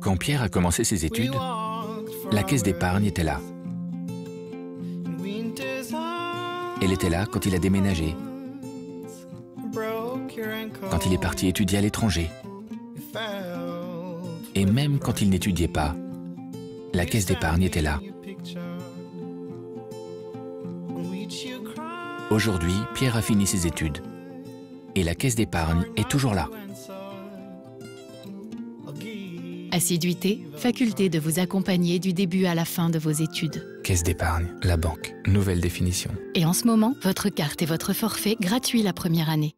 Quand Pierre a commencé ses études, la caisse d'épargne était là. Elle était là quand il a déménagé, quand il est parti étudier à l'étranger, et même quand il n'étudiait pas, la caisse d'épargne était là. Aujourd'hui, Pierre a fini ses études et la caisse d'épargne est toujours là. Assiduité, faculté de vous accompagner du début à la fin de vos études. Caisse d'épargne, la banque, nouvelle définition. Et en ce moment, votre carte et votre forfait gratuits la première année.